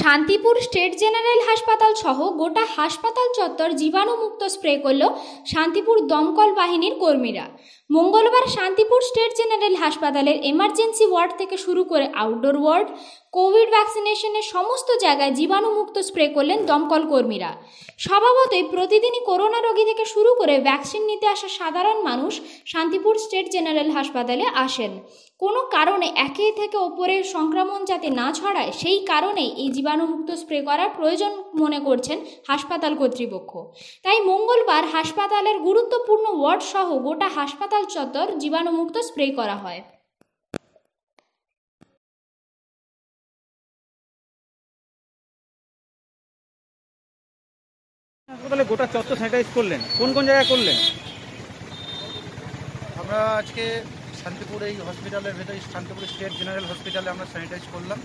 Shantipur state general হাসপাতাল সহ গোটা হাসপাতাল চত্বর জীবাণুমুক্ত স্প্রে করল শান্তিপুর দমকল বাহিনীর কর্মীরা। মঙ্গলবার শান্তিপুর স্টেট জেনারেল হাসপাতালের এমার্জেন্সি ওয়ার্ড থেকে শুরু করে আউটডোর ওয়ার্ড, কোভিড ভ্যাকসিনেশনের সমস্ত জায়গায় জীবাণুমুক্ত স্প্রে করলেন দমকল কর্মীরা। স্বভাবতই প্রতিদিনই করোনা রোগী থেকে শুরু করে ভ্যাকসিন নিতে আসা সাধারণ মানুষ শান্তিপুর স্টেট জেনারেল হাসপাতালে আসেন। কোনো কারণে একে থেকে ওপরের সংক্রমণ যাতে না ছড়ায় সেই কারণেই এই জীবাণুমুক্ত স্প্রে করার প্রয়োজন মনে করছেন হাসপাতাল কর্তৃপক্ষ। তাই মঙ্গলবার হাসপাতালের গুরুত্বপূর্ণ ওয়ার্ড সহ গোটা হাসপাতাল চত্বর জীবাণুমুক্ত স্প্রে করা হয়। হাসপাতালে গোটা চত্বর স্যানিটাইজ করলেন। কোন কোন জায়গায় করলেন? আমরা আজকে শান্তিপুর এই হসপিটালের ভেতরে শান্তিপুর স্টেট জেনারেল হসপিটালে আমরা স্যানিটাইজ করলাম।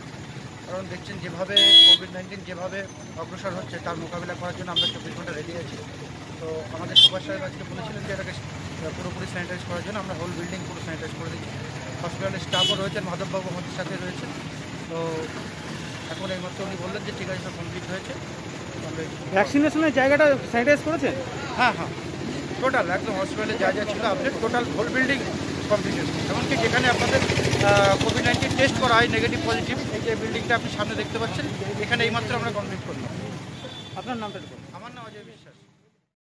কারণ দেখছেন যেভাবে কোভিড নাইন্টিন যেভাবে অগ্রসর হচ্ছে তার মোকাবিলা করার জন্য আমরা চব্বিশ ঘণ্টা রেডি আছি। তো আমাদের সুভাষ সাহেব আজকে বলেছিলেন যে এটাকে পুরোপুরি স্যানিটাইজ করার জন্য আমরা হোল বিল্ডিং পুরো স্যানিটাইজ করে দিচ্ছি। হসপিটালের স্টাফও রয়েছেন মাধববাবু আমাদের সাথে রয়েছেন। তো এখন এইমাত্র উনি বললেন যে ঠিক আছে সব কমপ্লিট হয়েছে। ভ্যাকসিনেশনের জায়গাটা স্যানিটাইজ করেছেন? হ্যাঁ হ্যাঁ। টোটাল একদম হসপিটালে যা যা ছিল update total whole building completed এমনকি যেখানে আপনাদের কোভিড নাইন্টিন টেস্ট করা হয় নেগেটিভ পজিটিভ এই যে বিল্ডিংটা আপনি সামনে দেখতে পাচ্ছেন এখানে এইমাত্র আমরা কমপ্লিট করলাম। আপনার নামটা আমার নাম অজয় বিশ্বাস।